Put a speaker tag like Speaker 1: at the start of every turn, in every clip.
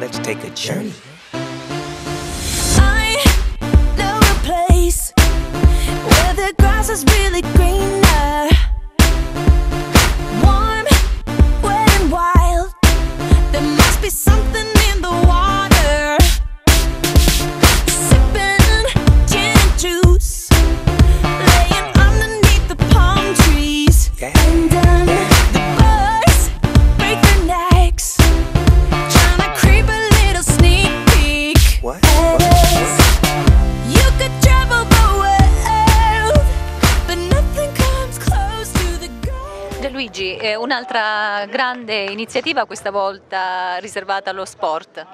Speaker 1: let's take a journey.
Speaker 2: I know a place where the grass is really greener. Warm, wet, and wild. There must be something
Speaker 3: eh, un'altra grande iniziativa questa volta riservata allo sport.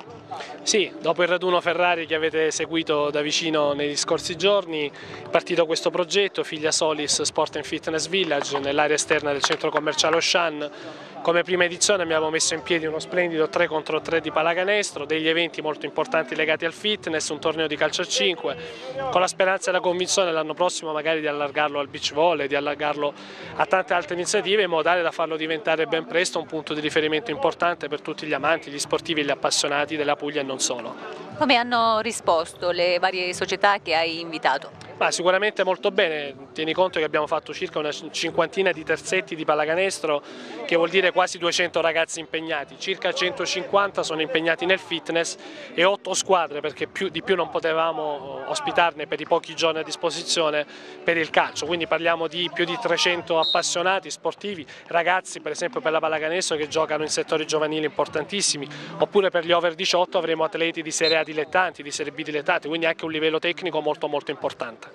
Speaker 4: Sì, dopo il raduno Ferrari che avete seguito da vicino negli scorsi giorni, è partito questo progetto Figlia Solis Sport and Fitness Village nell'area esterna del centro commerciale Oshan. Come prima edizione abbiamo messo in piedi uno splendido 3 contro 3 di pallacanestro, degli eventi molto importanti legati al fitness, un torneo di calcio a 5, con la speranza e la convinzione l'anno prossimo magari di allargarlo al beach volley, di allargarlo a tante altre iniziative in modo tale da farlo diventare ben presto un punto di riferimento importante per tutti gli amanti, gli sportivi e gli appassionati della Puglia e non solo.
Speaker 3: Come hanno risposto le varie società che hai invitato?
Speaker 4: Ma sicuramente molto bene, tieni conto che abbiamo fatto circa una cinquantina di terzetti di pallacanestro, che vuol dire quasi 200 ragazzi impegnati, circa 150 sono impegnati nel fitness e 8 squadre, perché più, di più non potevamo ospitarne per i pochi giorni a disposizione per il calcio, quindi parliamo di più di 300 appassionati sportivi, ragazzi per esempio per la pallacanestro che giocano in settori giovanili importantissimi, oppure per gli over 18 avremo atleti di Serie A dilettanti, di Serie B dilettanti, quindi anche un livello tecnico molto molto importante.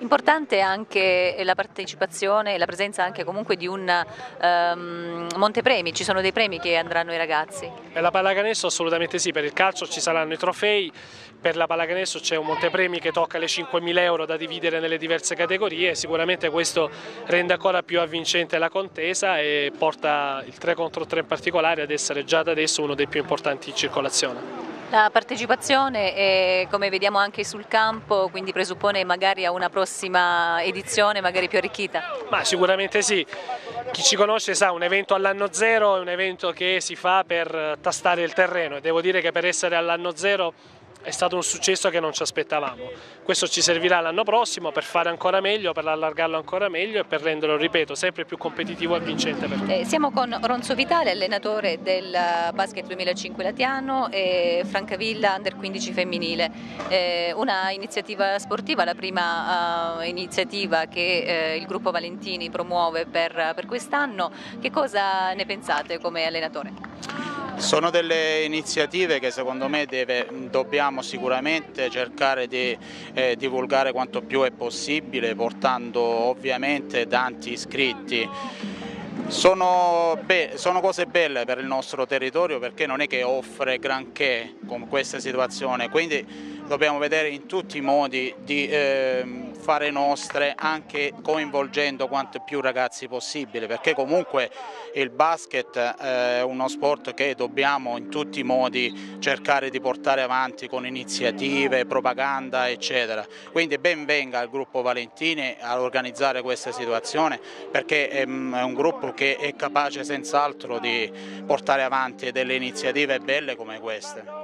Speaker 3: Importante anche la partecipazione e la presenza anche comunque di un ehm, montepremi, ci sono dei premi che andranno ai ragazzi.
Speaker 4: Per la pallacanestro assolutamente sì, per il calcio ci saranno i trofei, per la pallacanestro c'è un montepremi che tocca le 5.000 euro da dividere nelle diverse categorie, sicuramente questo rende ancora più avvincente la contesa e porta il 3 contro 3 in particolare ad essere già da adesso uno dei più importanti in circolazione.
Speaker 3: La partecipazione è come vediamo anche sul campo, quindi presuppone magari a una prossima edizione magari più arricchita.
Speaker 4: Ma sicuramente sì, chi ci conosce sa un evento all'anno zero è un evento che si fa per tastare il terreno e devo dire che per essere all'anno zero è stato un successo che non ci aspettavamo. Questo ci servirà l'anno prossimo per fare ancora meglio, per allargarlo ancora meglio e per renderlo, ripeto, sempre più competitivo e vincente per tutti.
Speaker 3: Eh, siamo con Ronzo Vitale, allenatore del Basket 2005 Latiano e Francavilla Under 15 femminile. Eh, una iniziativa sportiva, la prima eh, iniziativa che eh, il gruppo Valentini promuove per, per quest'anno. Che cosa ne pensate come allenatore?
Speaker 5: Sono delle iniziative che secondo me deve, dobbiamo sicuramente cercare di eh, divulgare quanto più è possibile portando ovviamente tanti iscritti. Sono, sono, cose belle per il nostro territorio perché non è che offre granché con questa situazione, quindi dobbiamo vedere in tutti i modi di eh, fare nostre anche coinvolgendo quanto più ragazzi possibile perché comunque il basket eh, è uno sport che dobbiamo in tutti i modi cercare di portare avanti con iniziative, propaganda eccetera. Quindi ben venga il gruppo Valentini a organizzare questa situazione perché è un gruppo che è capace senz'altro di portare avanti delle iniziative belle come queste.